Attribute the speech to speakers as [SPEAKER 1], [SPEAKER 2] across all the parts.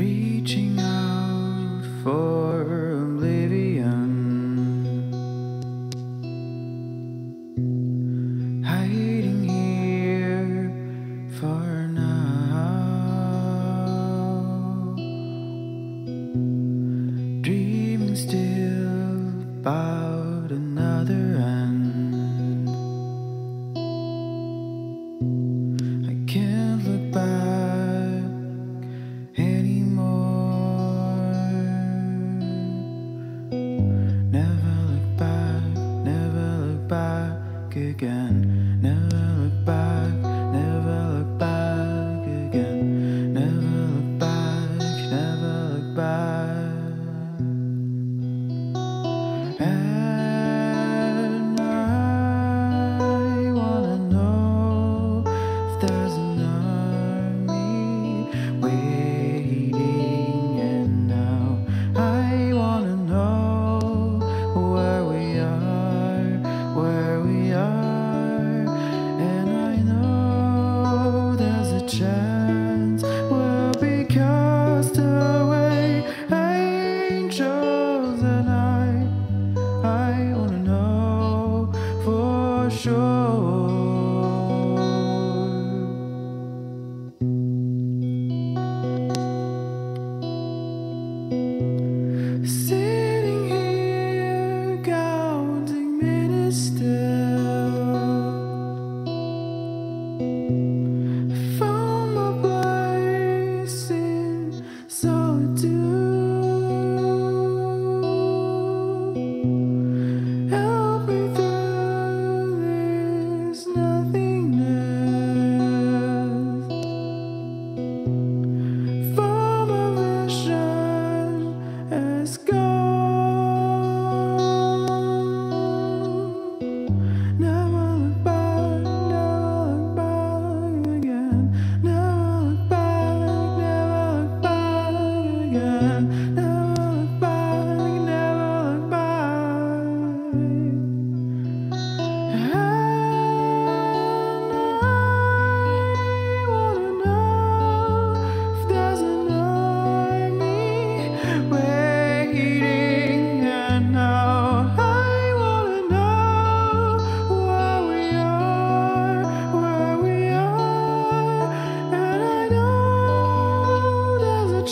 [SPEAKER 1] reaching out for again.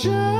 [SPEAKER 1] There's